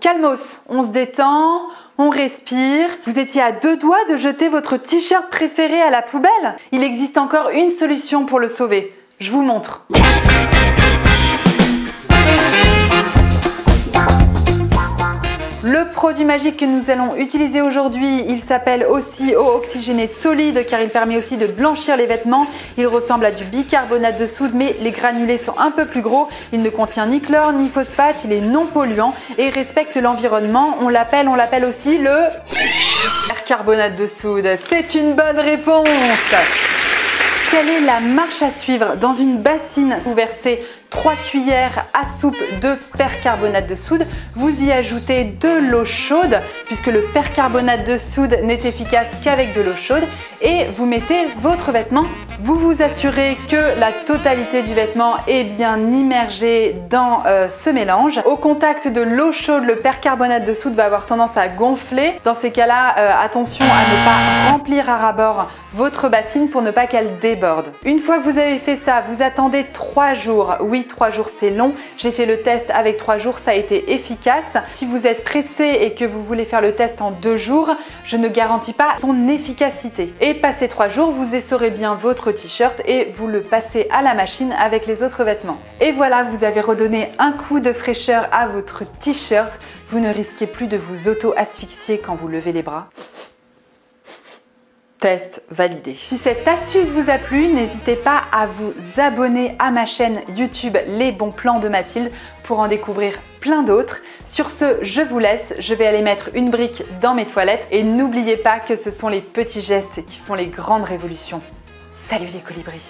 Calmos, on se détend, on respire. Vous étiez à deux doigts de jeter votre t-shirt préféré à la poubelle Il existe encore une solution pour le sauver. Je vous montre. Produit magique que nous allons utiliser aujourd'hui, il s'appelle aussi eau oxygénée solide car il permet aussi de blanchir les vêtements. Il ressemble à du bicarbonate de soude mais les granulés sont un peu plus gros. Il ne contient ni chlore ni phosphate, il est non polluant et respecte l'environnement. On l'appelle, on l'appelle aussi le percarbonate de soude. C'est une bonne réponse. Quelle est la marche à suivre Dans une bassine, vous versez 3 cuillères à soupe de percarbonate de soude. Vous y ajoutez de l'eau chaude puisque le percarbonate de soude n'est efficace qu'avec de l'eau chaude et vous mettez votre vêtement. Vous vous assurez que la totalité du vêtement est bien immergée dans euh, ce mélange. Au contact de l'eau chaude, le percarbonate de soude va avoir tendance à gonfler. Dans ces cas-là, euh, attention à ne pas remplir à rabord votre bassine pour ne pas qu'elle déborde. Une fois que vous avez fait ça, vous attendez 3 jours. Oui, trois jours c'est long. J'ai fait le test avec trois jours, ça a été efficace. Si vous êtes pressé et que vous voulez faire le test en deux jours, je ne garantis pas son efficacité. Et passé trois jours, vous essorez bien votre t-shirt et vous le passez à la machine avec les autres vêtements. Et voilà, vous avez redonné un coup de fraîcheur à votre t-shirt. Vous ne risquez plus de vous auto-asphyxier quand vous levez les bras. Test validé. Si cette astuce vous a plu, n'hésitez pas à vous abonner à ma chaîne YouTube Les bons plans de Mathilde pour en découvrir plein d'autres. Sur ce, je vous laisse, je vais aller mettre une brique dans mes toilettes et n'oubliez pas que ce sont les petits gestes qui font les grandes révolutions. Salut les colibris